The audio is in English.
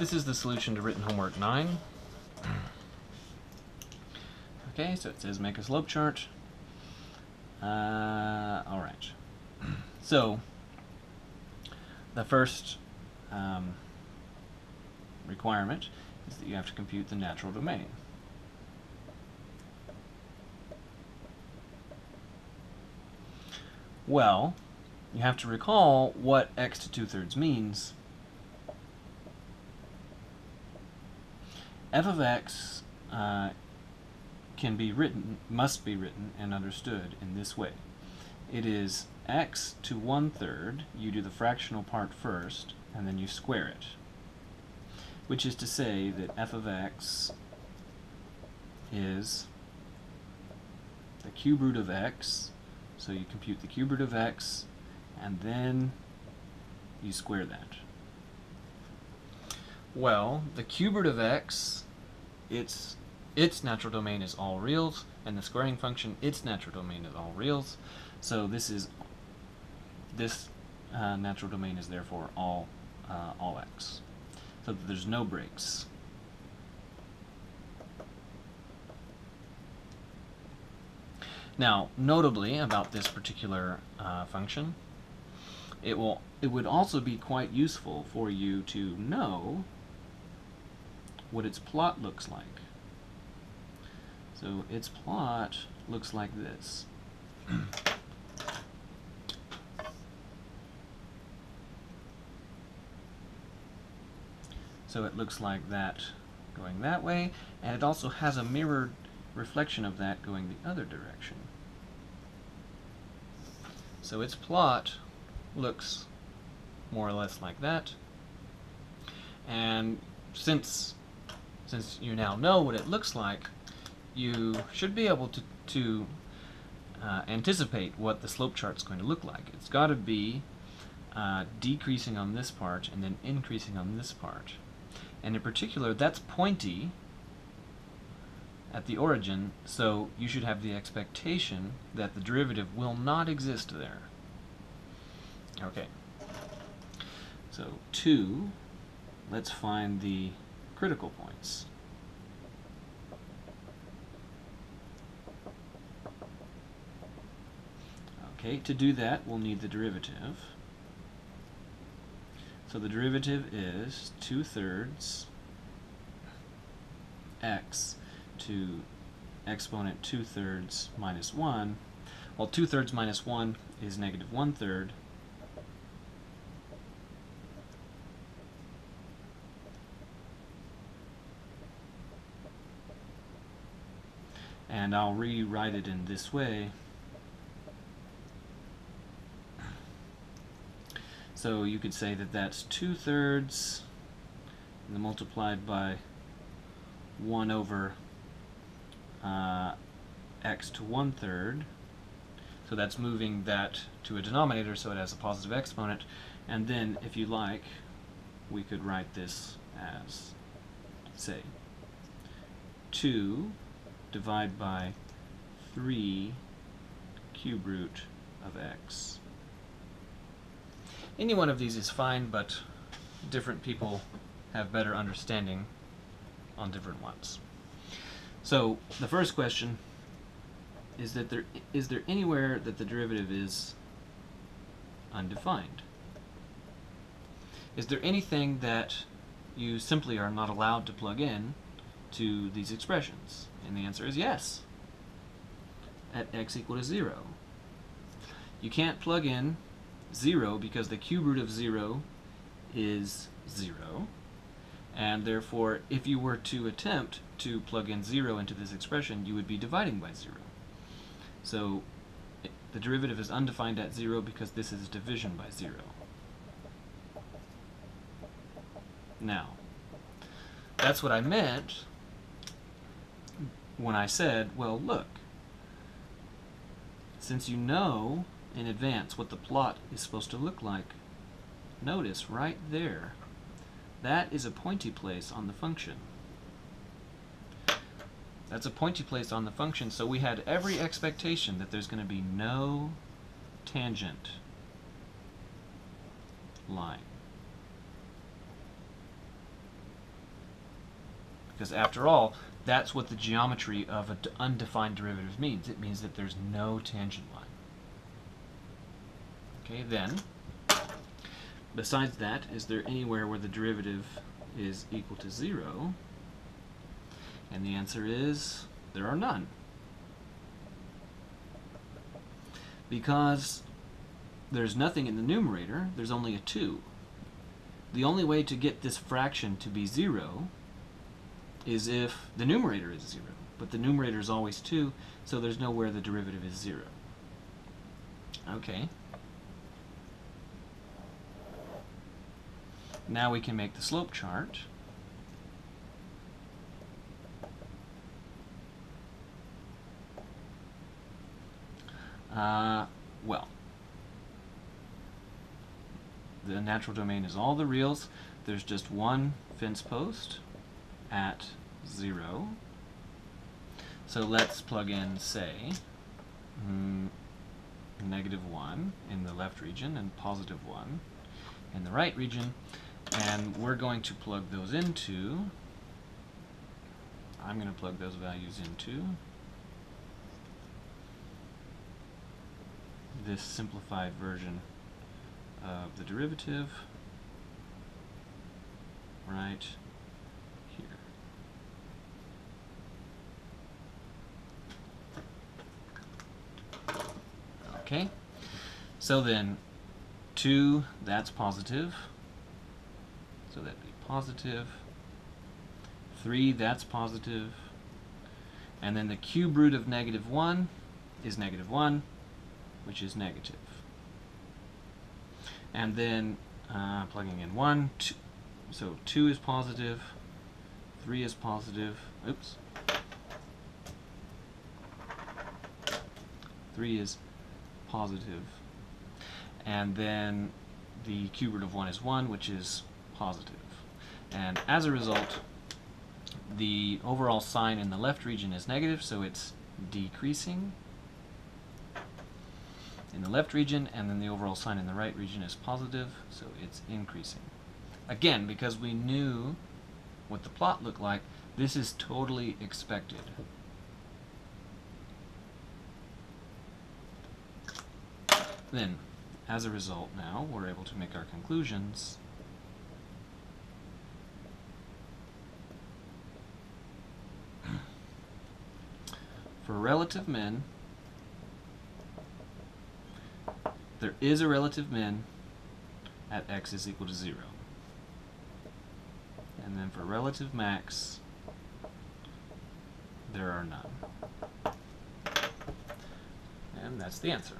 this is the solution to written homework 9. Okay, so it says make a slope chart. Uh, all right. So the first um, requirement is that you have to compute the natural domain. Well, you have to recall what x to 2 thirds means. F of x uh, can be written, must be written and understood in this way. It is x to 1 third, you do the fractional part first, and then you square it. Which is to say that f of x is the cube root of x, so you compute the cube root of x, and then you square that. Well, the cube root of x, its its natural domain is all reals, and the squaring function, its natural domain is all reals. So this is this uh, natural domain is therefore all uh, all x, so there's no breaks. Now, notably about this particular uh, function, it will it would also be quite useful for you to know what its plot looks like. So its plot looks like this. so it looks like that going that way, and it also has a mirrored reflection of that going the other direction. So its plot looks more or less like that. And since since you now know what it looks like, you should be able to, to uh, anticipate what the slope chart is going to look like. It's got to be uh, decreasing on this part and then increasing on this part. And in particular, that's pointy at the origin, so you should have the expectation that the derivative will not exist there. Okay. So 2, let's find the critical points. Okay, to do that, we'll need the derivative. So the derivative is 2 thirds x to exponent 2 thirds minus 1. Well, 2 thirds minus 1 is negative 1 third. And I'll rewrite it in this way. So you could say that that's 2 thirds multiplied by 1 over uh, x to 1 third. So that's moving that to a denominator so it has a positive exponent. And then, if you like, we could write this as, say, 2 divided by 3 cube root of x. Any one of these is fine, but different people have better understanding on different ones. So the first question is that there is there anywhere that the derivative is undefined? Is there anything that you simply are not allowed to plug in to these expressions? And the answer is yes, at x equal to 0. You can't plug in 0 because the cube root of 0 is 0. And therefore, if you were to attempt to plug in 0 into this expression, you would be dividing by 0. So the derivative is undefined at 0 because this is division by 0. Now, that's what I meant when I said, well, look, since you know in advance what the plot is supposed to look like. Notice right there, that is a pointy place on the function. That's a pointy place on the function, so we had every expectation that there's going to be no tangent line. Because after all, that's what the geometry of an undefined derivative means. It means that there's no tangent line. Okay, then, besides that, is there anywhere where the derivative is equal to 0? And the answer is there are none. Because there's nothing in the numerator, there's only a 2. The only way to get this fraction to be 0 is if the numerator is 0. But the numerator is always 2, so there's nowhere the derivative is 0. Okay. Now we can make the slope chart. Uh, well, the natural domain is all the reals. There's just one fence post at 0. So let's plug in, say, mm, negative 1 in the left region and positive 1 in the right region. And we're going to plug those into, I'm going to plug those values into this simplified version of the derivative right here. Okay, so then 2, that's positive, so that'd be positive. 3, that's positive. And then the cube root of negative 1 is negative 1 which is negative. And then uh, plugging in 1, two, so 2 is positive, 3 is positive, oops, 3 is positive. and then the cube root of 1 is 1, which is positive. And as a result, the overall sign in the left region is negative, so it's decreasing in the left region, and then the overall sign in the right region is positive, so it's increasing. Again, because we knew what the plot looked like, this is totally expected. Then, as a result now, we're able to make our conclusions. For relative min, there is a relative min at x is equal to 0. And then for relative max, there are none. And that's the answer.